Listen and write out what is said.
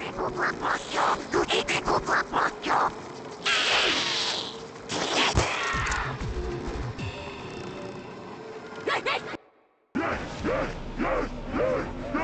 Yes, yes, yes, yes,